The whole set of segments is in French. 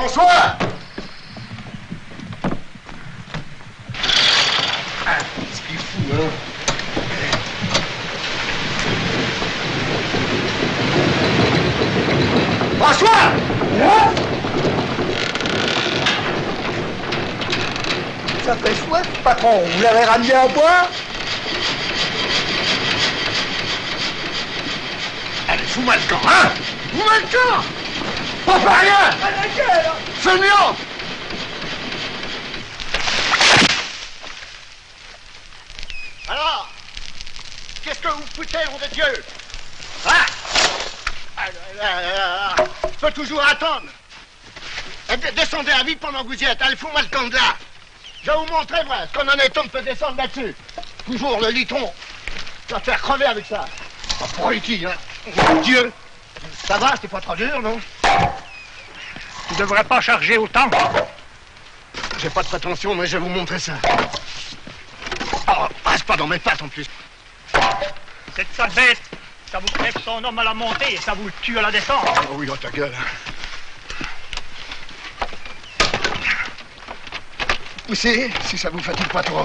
François! Ah, ce qu'il fout, hein. François! Ça fait soif, patron. Vous l'avez ramené à boire Allez, fous-moi le camp, hein. Fous-moi le camp Pas par rien Alors Qu'est-ce que vous foutez, nom de Dieu? Hein? Ah, là, là, là, là. Faut toujours attendre d- Descendez à vite pendant que vous y êtes. Allez, fous-moi le camp de là Je vais vous montrer, moi, ce qu'un honnête homme peut descendre là-dessus. Toujours le liton. Je vais te faire crever avec ça. Ici, hein Mon Dieu Ça va, c'est pas trop dur, non? Tu devrais pas charger autant. J'ai pas de prétention, mais je vais vous montrer ça. Oh, passe pas dans mes pattes en plus. Cette sale bête, ça vous crève son homme à la montée et ça vous tue à la descente. Oh oui, dans ta gueule. Poussez, si ça vous fatigue pas trop.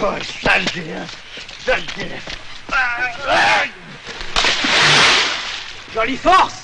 Oh, saleté, hein Saleté Jolie force